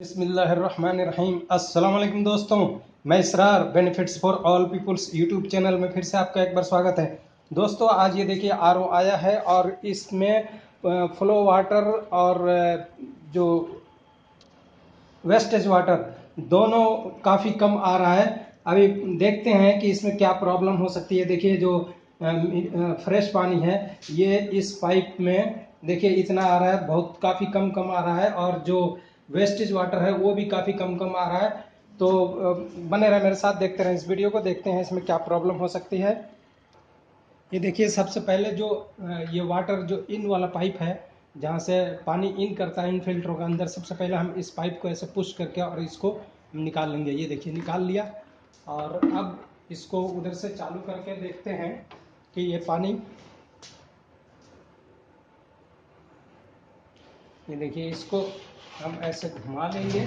बिस्मिल्लाहिर्रहमानिर्रहीम। अस्सलाम दोस्तों, मैं Israr benefits for all peoples YouTube channel में फिर से आपका एक बार स्वागत है। दोस्तों, आज ये देखिए, आर आया है और इसमें फ्लो वाटर और जो वेस्टेज वाटर दोनों काफ़ी कम आ रहा है। अभी देखते हैं कि इसमें क्या प्रॉब्लम हो सकती है। देखिए, जो फ्रेश पानी है, ये इस पाइप में, देखिए, इतना आ रहा है, बहुत काफ़ी कम कम आ रहा है और जो वेस्टेज वाटर है, वो भी काफ़ी कम कम आ रहा है। तो बने रहे मेरे साथ, देखते रहें इस वीडियो को, देखते हैं इसमें क्या प्रॉब्लम हो सकती है। ये देखिए, सबसे पहले जो ये वाटर जो इन वाला पाइप है, जहाँ से पानी इन करता है, इन फिल्टरों के अंदर, सबसे पहले हम इस पाइप को ऐसे पुश करके और इसको निकाल लेंगे। ये देखिए, निकाल लिया। और अब इसको उधर से चालू करके देखते हैं कि ये पानी, ये देखिए, इसको हम ऐसे घुमा लेंगे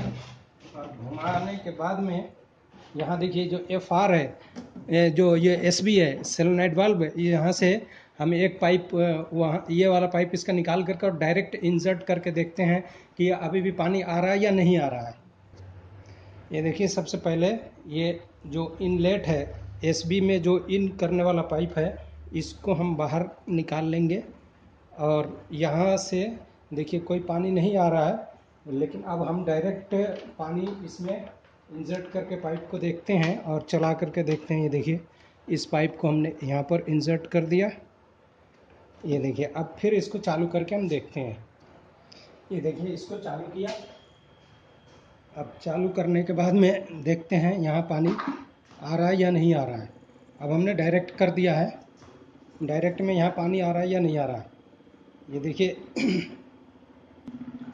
और घुमाने के बाद में यहाँ देखिए जो एफ़ आर है जो ये एस बी है सेलोनाइट बल्ब यहाँ से हम एक पाइप वहाँ, ये वाला पाइप इसका निकाल करके और डायरेक्ट इंसर्ट करके देखते हैं कि अभी भी पानी आ रहा है या नहीं आ रहा है। ये देखिए सबसे पहले ये जो इनलेट है एस बी में जो इन करने वाला पाइप है, इसको हम बाहर निकाल लेंगे और यहाँ से देखिए कोई पानी नहीं आ रहा है। लेकिन अब हम डायरेक्ट पानी इसमें इंजर्ट करके पाइप को देखते हैं और चला करके देखते हैं। ये देखिए, इस पाइप को हमने यहाँ पर इंजर्ट कर दिया। ये देखिए, अब फिर इसको चालू करके हम देखते हैं। ये देखिए, इसको चालू किया। अब चालू करने के बाद में देखते हैं यहाँ पानी आ रहा है या नहीं आ रहा है। अब हमने डायरेक्ट कर दिया है। डायरेक्ट में यहाँ पानी आ रहा है या नहीं आ रहा है। ये देखिए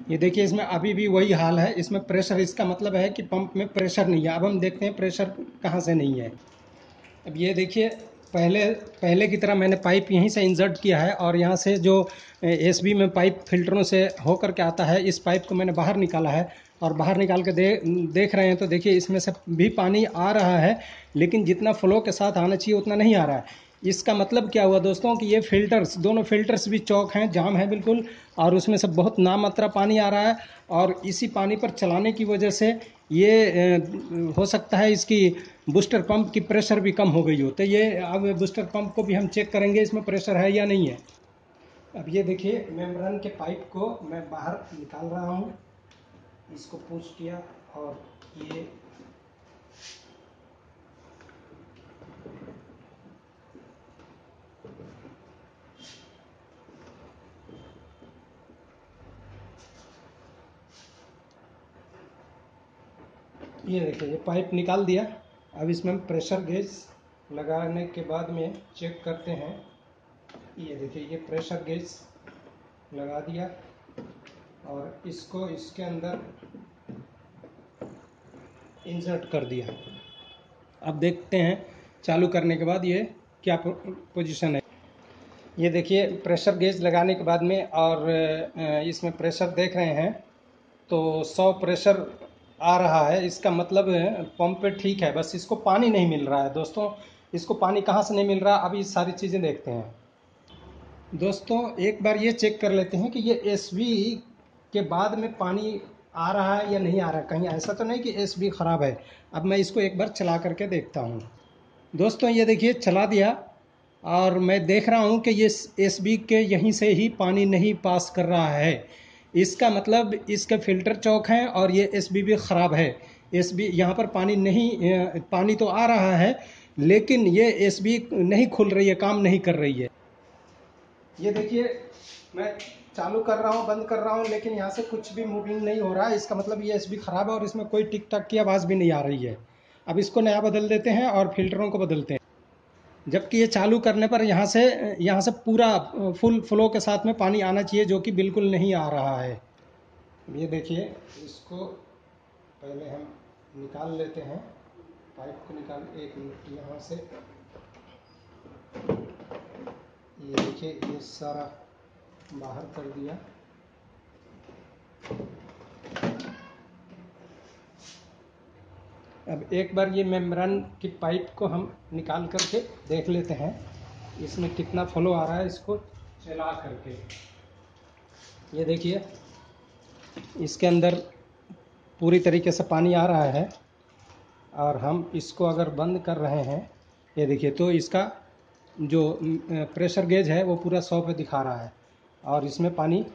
ये देखिए, इसमें अभी भी वही हाल है। इसमें प्रेशर इसका मतलब है कि पंप में प्रेशर नहीं है। अब हम देखते हैं प्रेशर कहाँ से नहीं है। अब ये देखिए, पहले पहले की तरह मैंने पाइप यहीं से इंसर्ट किया है और यहाँ से जो एस बी में पाइप फिल्टरों से होकर के आता है, इस पाइप को मैंने बाहर निकाला है और बाहर निकाल के दे, देख रहे हैं तो देखिए, इसमें से भी पानी आ रहा है, लेकिन जितना फ्लो के साथ आना चाहिए, उतना नहीं आ रहा है। इसका मतलब क्या हुआ दोस्तों कि ये फिल्टर्स दोनों फिल्टर्स भी चौक हैं, जाम है बिल्कुल, और उसमें से बहुत नामात्रा पानी आ रहा है, और इसी पानी पर चलाने की वजह से ये हो सकता है इसकी बूस्टर पंप की प्रेशर भी कम हो गई हो। तो ये अब बूस्टर पंप को भी हम चेक करेंगे, इसमें प्रेशर है या नहीं है। अब ये देखिए मेम्ब्रेन के पाइप को मैं बाहर निकाल रहा हूँ, इसको पूछ किया, और ये ये देखिए, ये पाइप निकाल दिया। अब इसमें प्रेशर गेज लगाने के बाद में चेक करते हैं। ये देखिए, ये प्रेशर गेज लगा दिया और इसको इसके अंदर इंसर्ट कर दिया। अब देखते हैं चालू करने के बाद ये क्या पोजीशन है। ये देखिए, प्रेशर गेज लगाने के बाद में और इसमें प्रेशर देख रहे हैं तो 100 प्रेशर आ रहा है। इसका मतलब पंप पे ठीक है, बस इसको पानी नहीं मिल रहा है। दोस्तों, इसको पानी कहाँ से नहीं मिल रहा? अभी सारी चीज़ें देखते हैं। दोस्तों, एक बार ये चेक कर लेते हैं कि ये एस के बाद में पानी आ रहा है या नहीं आ रहा कहीं ऐसा तो नहीं कि एस ख़राब है। अब मैं इसको एक बार चला करके देखता हूँ। दोस्तों, ये देखिए, चला दिया। और मैं देख रहा हूँ कि ये एस के यहीं से ही पानी नहीं पास कर रहा है। इसका मतलब इसके फ़िल्टर चौक हैं और ये एस ख़राब है। एस बी यहाँ पर पानी नहीं पानी तो आ रहा है, लेकिन ये एस बी नहीं खुल रही है, काम नहीं कर रही है। ये देखिए, मैं चालू कर रहा हूँ, बंद कर रहा हूँ, लेकिन यहाँ से कुछ भी मूविंग नहीं हो रहा। है इसका मतलब ये एस बी ख़राब है और इसमें कोई टिक टक की आवाज़ भी नहीं आ रही है। अब इसको नया बदल देते हैं और फिल्टरों को बदलते हैं। जबकि ये चालू करने पर यहाँ से यहाँ से पूरा, फुल फ्लो के साथ में पानी आना चाहिए, जो कि बिल्कुल नहीं आ रहा है। ये देखिए, इसको पहले हम निकाल लेते हैं। पाइप को निकाल, एक मिनट यहाँ से। ये देखिए, ये सारा बाहर कर दिया। अब एक बार ये मेम्ब्रेन की पाइप को हम निकाल करके देख लेते हैं। इसमें कितना फ्लो आ रहा है इसको चला करके। ये देखिए, इसके अंदर पूरी तरीके से पानी आ रहा है और हम इसको अगर बंद कर रहे हैं, ये देखिए तो इसका जो प्रेशर गेज है वो पूरा सौ पे दिखा रहा है और इसमें पानी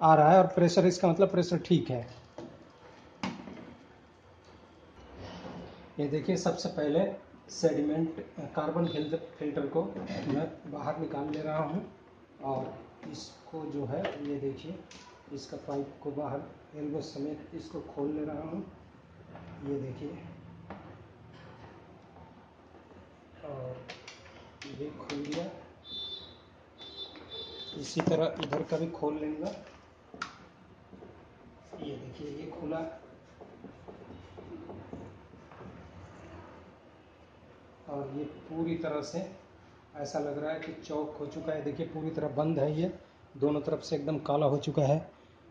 आ रहा है और प्रेशर इसका मतलब प्रेशर ठीक है। ये देखिए, सबसे पहले सेडिमेंट कार्बन फ़िल्टर फ़िल्टर को मैं बाहर निकाल ले रहा हूँ और इसको जो है, ये देखिए, इसका पाइप को बाहर एल्बो समेत इसको खोल ले रहा हूँ। ये देखिए। और ये खोल दिया इसी तरह इधर का भी खोल लेंगे। ये देखिए, ये खुला। और ये पूरी तरह से ऐसा लग रहा है कि चौक हो चुका है। देखिए, पूरी तरह बंद है ये। दोनों तरफ़ से एकदम काला हो चुका है।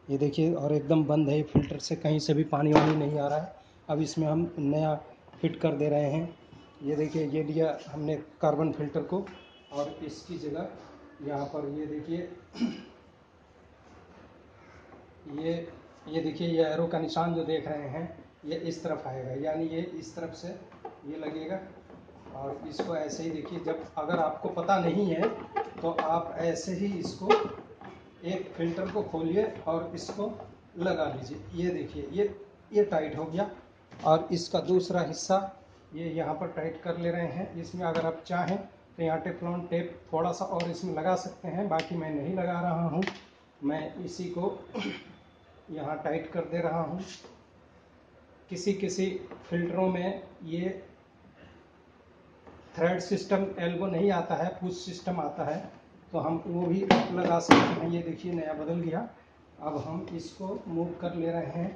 ये देखिए, और एकदम बंद है। फ़िल्टर से कहीं से भी पानी वानी नहीं आ रहा है। अब इसमें हम नया फिट कर दे रहे हैं। ये देखिए, ये लिया हमने कार्बन फ़िल्टर को। और इसकी जगह यहाँ पर ये देखिए, ये ये देखिए, ये एरो का निशान जो देख रहे हैं, ये इस तरफ़ आएगा। यानी ये इस तरफ़ से ये लगेगा। और इसको ऐसे ही देखिए, जब अगर आपको पता नहीं है तो आप ऐसे ही इसको एक फ़िल्टर को खोलिए और इसको लगा लीजिए। ये देखिए, ये ये टाइट हो गया। और इसका दूसरा हिस्सा, ये यहाँ पर टाइट कर ले रहे हैं। इसमें अगर आप चाहें तो यहाँ टेफ्लॉन टेप थोड़ा सा और इसमें लगा सकते हैं। बाकी मैं नहीं लगा रहा हूँ। मैं इसी को यहाँ टाइट कर दे रहा हूँ। किसी किसी फिल्टरों में ये थ्रेड सिस्टम एल्बो नहीं आता है पुश सिस्टम आता है तो हम वो भी लगा सकते हैं। ये देखिए, नया बदल गया। अब हम इसको मूव कर ले रहे हैं।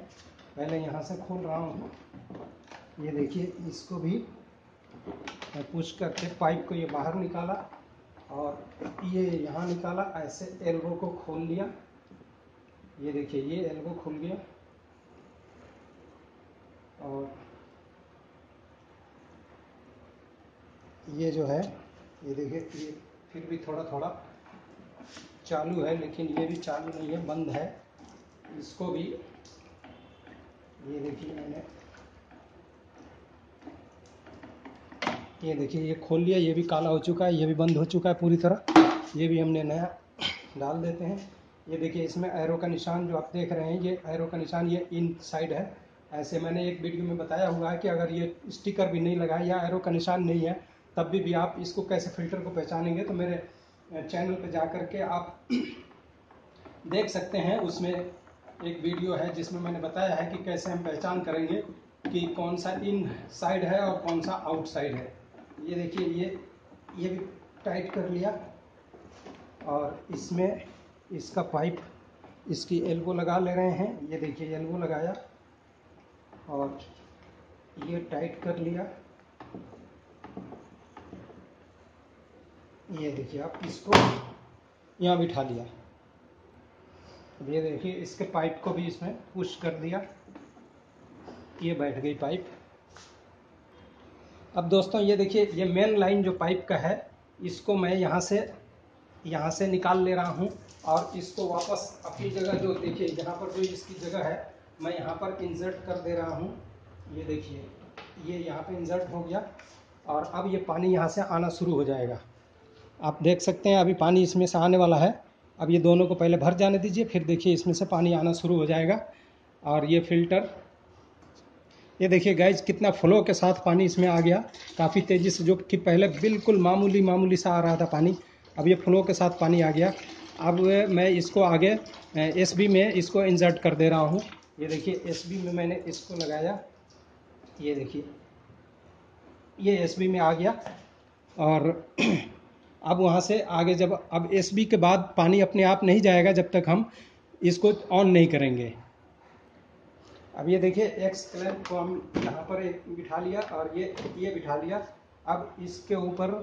पहले यहाँ से खोल रहा हूँ। ये देखिए, इसको भी पुश करके पाइप को ये बाहर निकाला और ये यहाँ निकाला, ऐसे एल्बो को खोल लिया। ये देखिए, ये एल्बो खुल गया। और ये जो है, ये देखिए, ये फिर भी थोड़ा थोड़ा चालू है, लेकिन ये भी चालू नहीं है, बंद है। इसको भी, ये देखिए मैंने, ये देखिए, ये खोल लिया, ये भी काला हो चुका है, ये भी बंद हो चुका है पूरी तरह। ये भी हमने नया डाल देते हैं। ये देखिए, इसमें एरो का निशान जो आप देख रहे हैं, ये एरो का निशान ये इन साइड है। ऐसे मैंने एक वीडियो में बताया हुआ है कि अगर ये स्टिकर भी नहीं लगा या एरो का निशान नहीं है तब भी, भी आप इसको कैसे फ़िल्टर को पहचानेंगे तो मेरे चैनल पर जा कर के आप देख सकते हैं। उसमें एक वीडियो है जिसमें मैंने बताया है कि कैसे हम पहचान करेंगे कि कौन सा इन साइड है और कौन सा आउट साइड है। ये देखिए ये ये भी टाइट कर लिया और इसमें इसका पाइप इसकी एल्बो लगा ले रहे हैं। ये देखिए एल्बो लगाया और ये टाइट कर लिया। ये देखिए आप इसको यहाँ बिठा लिया अब ये देखिए, इसके पाइप को भी इसमें पुश कर दिया। ये बैठ गई पाइप। अब दोस्तों, ये देखिए, ये मेन लाइन जो पाइप का है, इसको मैं यहाँ से यहाँ से निकाल ले रहा हूँ और इसको वापस अपनी जगह जो देखिए, यहाँ पर जो इसकी जगह है, मैं यहाँ पर इंसर्ट कर दे रहा हूँ। ये देखिए, ये यहाँ पे इंसर्ट हो गया और अब ये पानी यहाँ से आना शुरू हो जाएगा। आप देख सकते हैं, अभी पानी इसमें से आने वाला है। अब ये दोनों को पहले भर जाने दीजिए, फिर देखिए इसमें से पानी आना शुरू हो जाएगा। और ये फ़िल्टर, ये देखिए गैज कितना फ्लो के साथ पानी इसमें आ गया। काफ़ी तेज़ी से, जो कि पहले बिल्कुल मामूली मामूली सा आ रहा था पानी। अब ये फ्लो के साथ पानी आ गया। अब मैं इसको आगे एसबी में इसको इंजर्ट कर दे रहा हूँ। ये देखिए एसबी में मैंने इसको लगाया। ये देखिए, ये एसबी में आ गया। और अब वहाँ से आगे जब, अब एसबी के बाद पानी अपने आप नहीं जाएगा जब तक हम इसको ऑन नहीं करेंगे। अब ये देखिए एक्स क्लैंप को हम यहाँ पर बिठा लिया और ये ये बिठा लिया। अब इसके ऊपर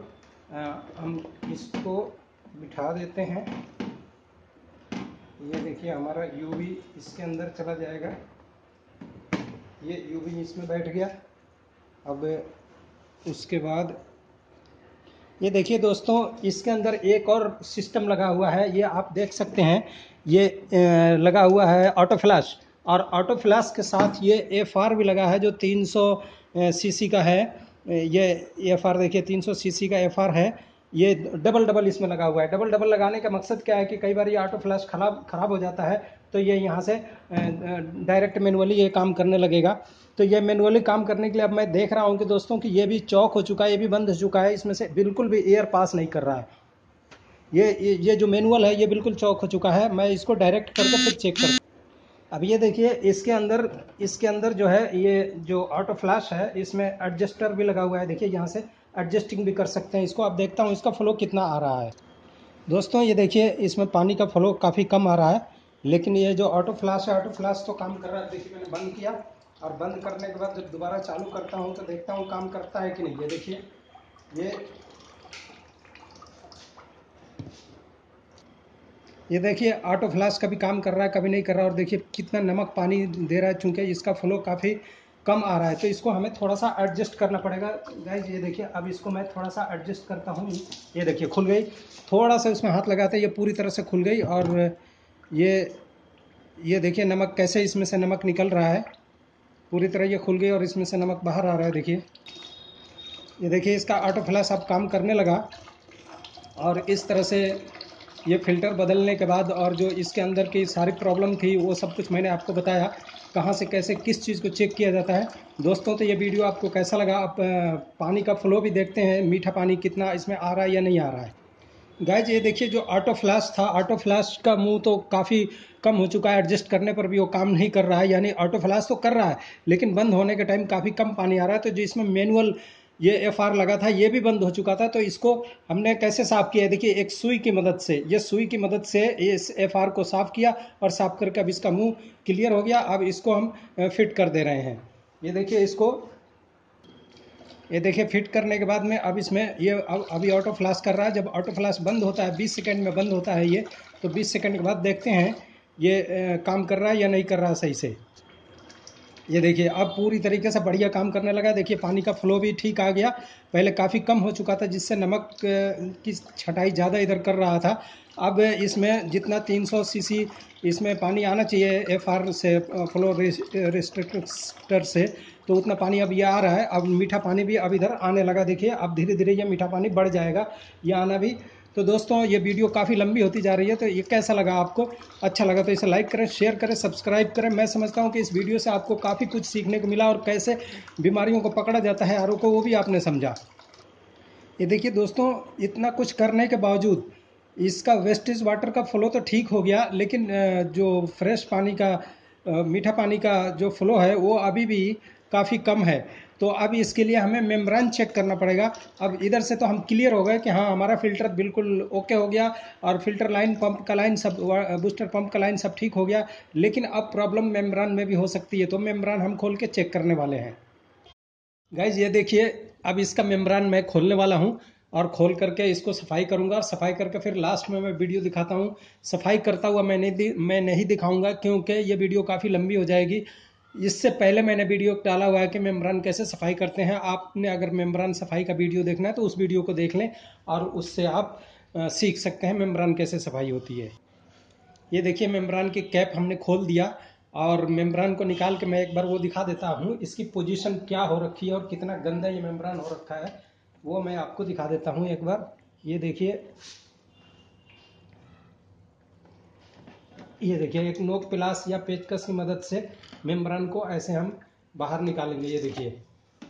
हम इसको बिठा देते हैं। ये देखिए, हमारा यूवी इसके अंदर चला जाएगा। ये यूवी इसमें बैठ गया। अब उसके बाद ये देखिए दोस्तों, इसके अंदर एक और सिस्टम लगा हुआ है, ये आप देख सकते हैं। ये लगा हुआ है ऑटो फ्लैश और ऑटो फ्लैश के साथ ये एफ़ आर भी लगा है जो 300 सीसी का है। ये एफ़ आर देखिए 300 सीसी का एफ़ आर है। ये डबल डबल इसमें लगा हुआ है। डबल डबल लगाने का मकसद क्या है कि कई बार ये ऑटो फ्लैश खराब खराब हो जाता है तो ये यहाँ से डायरेक्ट मैनुअली ये काम करने लगेगा। तो ये मैनुअली काम करने के लिए अब मैं देख रहा हूँ कि दोस्तों कि ये भी चौक हो चुका है, ये भी बंद हो चुका है, इसमें से बिल्कुल भी एयर पास नहीं कर रहा है। ये ये जो मैनुअल है, ये बिल्कुल चौक हो चुका है, मैं इसको डायरेक्ट करके फिर चेक कर अब ये देखिए, इसके अंदर इसके अंदर जो है, ये जो ऑटो फ्लैश है, इसमें एडजस्टर भी लगा हुआ है, देखिए यहाँ से एडजस्टिंग भी कर सकते हैं इसको। अब देखता हूँ इसका फ्लो कितना आ रहा है। दोस्तों, ये देखिए, इसमें पानी का फ्लो काफ़ी कम आ रहा है, लेकिन ये जो ऑटो फ्लैश है ऑटो फ्लैश तो काम कर रहा है, देखिए मैंने बंद किया। और बंद करने के बाद जब दोबारा चालू करता हूँ तो देखता हूँ काम करता है कि नहीं। ये देखिए, ये ये देखिए ऑटो फ्लैश कभी काम कर रहा है, कभी नहीं कर रहा, और देखिए कितना नमक पानी दे रहा है, चूँकि इसका फ्लो काफ़ी कम आ रहा है। तो इसको हमें थोड़ा सा एडजस्ट करना पड़ेगा। गाइज़ ये देखिए, अब इसको मैं थोड़ा सा एडजस्ट करता हूँ। ये देखिए, खुल गई। थोड़ा सा इसमें हाथ लगाते, ये पूरी तरह से खुल गई, और ये ये देखिए नमक, कैसे इसमें से नमक निकल रहा है। पूरी तरह ये खुल गई और इसमें से नमक बाहर आ रहा है, देखिए। ये देखिए, इसका ऑटो फ्लैश अब काम करने लगा और इस तरह से ये फ़िल्टर बदलने के बाद और जो इसके अंदर की सारी प्रॉब्लम थी, वो सब कुछ मैंने आपको बताया, कहाँ से कैसे, किस चीज़ को चेक किया जाता है। दोस्तों तो ये वीडियो आपको कैसा लगा? आप पानी का फ्लो भी देखते हैं, मीठा पानी कितना इसमें आ रहा है या नहीं आ रहा है। गाइज़ ये देखिए जो ऑटो फ्लैश था ऑटो फ्लैश का मुँह तो काफ़ी कम हो चुका है एडजस्ट करने पर भी वो काम नहीं कर रहा है, यानी ऑटो फ्लैश तो कर रहा है, लेकिन बंद होने के टाइम काफ़ी कम पानी आ रहा है तो जो इसमें मैनुअल ये एफ़ आर लगा था, ये भी बंद हो चुका था तो इसको हमने कैसे साफ़ किया देखिए, एक सुई की मदद से, ये सुई की मदद से इस एफ़ आर को साफ़ किया और साफ़ करके अब इसका मुँह क्लियर हो गया, अब इसको हम फिट कर दे रहे हैं। ये देखिए इसको ये देखिए फिट करने के बाद में अब इसमें ये अब अभी ऑटो फ्लास कर रहा है। जब ऑटो फ्लाश बंद होता है 20 सेकंड में बंद होता है ये तो 20 सेकंड के बाद देखते हैं ये ए, काम कर रहा है या नहीं कर रहा सही से। ये देखिए, अब पूरी तरीके से बढ़िया काम करने लगा देखिए, पानी का फ्लो भी ठीक आ गया। पहले काफ़ी कम हो चुका था, जिससे नमक की छटाई ज़्यादा इधर कर रहा था। अब इसमें जितना 300 सीसी इसमें पानी आना चाहिए एफआर से फ्लो रिस्ट्रिक्टर से तो उतना पानी अब ये आ रहा है। अब मीठा पानी भी अब इधर आने लगा। देखिए, अब धीरे धीरे ये मीठा पानी बढ़ जाएगा। ये आना भी तो दोस्तों, ये वीडियो काफ़ी लंबी होती जा रही है तो ये कैसा लगा आपको? अच्छा लगा तो इसे लाइक करें शेयर करें सब्सक्राइब करें। मैं समझता हूँ कि इस वीडियो से आपको काफ़ी कुछ सीखने को मिला और कैसे बीमारियों को पकड़ा जाता है, आरों को वो भी आपने समझा। ये देखिए दोस्तों, इतना कुछ करने के बावजूद इसका वेस्टेज वाटर का फ्लो तो ठीक हो गया, लेकिन जो फ्रेश पानी का मीठा पानी का जो फ्लो है, वो अभी भी काफ़ी कम है। तो अब इसके लिए हमें मेम्ब्रान चेक करना पड़ेगा। अब इधर से तो हम क्लियर हो गए कि हाँ हमारा फ़िल्टर बिल्कुल ओके हो गया और फ़िल्टर लाइन, पंप का लाइन सब, बूस्टर पंप का लाइन सब ठीक हो गया। लेकिन अब प्रॉब्लम मेम्ब्रान में भी हो सकती है तो मेम्ब्रान हम खोल के चेक करने वाले हैं। गाइज़ ये देखिए, अब इसका मेम्ब्रान मैं खोलने वाला हूँ और खोल करके इसको सफ़ाई करूँगा। और सफ़ाई करके फिर लास्ट में मैं वीडियो दिखाता हूँ। सफ़ाई करता हुआ मैं नहीं मैं नहीं दिखाऊँगा क्योंकि ये वीडियो काफ़ी लंबी हो जाएगी। इससे पहले मैंने वीडियो डाला हुआ है कि मेम्ब्रान कैसे सफ़ाई करते हैं। आपने अगर मेम्ब्रान सफ़ाई का वीडियो देखना है तो उस वीडियो को देख लें और उससे आप सीख सकते हैं मेम्ब्रान कैसे सफ़ाई होती है। ये देखिए, मेम्ब्रान की कैप हमने खोल दिया और मेम्ब्रान को निकाल के मैं एक बार वो दिखा देता हूँ। इसकी पोजीशन क्या हो रखी है और कितना गंदा ये मेम्ब्रान हो रखा है, वो मैं आपको दिखा देता हूँ एक बार। ये देखिए ये देखिए, एक नोक प्लास या पेचकस की मदद से मेम्ब्रान को ऐसे हम बाहर निकालेंगे, ये देखिए।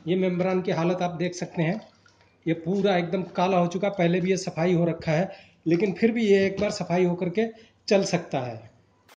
ये मेम्ब्रान की हालत आप देख सकते हैं। ये पूरा एकदम काला हो चुका, पहले भी ये सफ़ाई हो रखा है, लेकिन फिर भी ये एक बार सफ़ाई होकर के चल सकता है।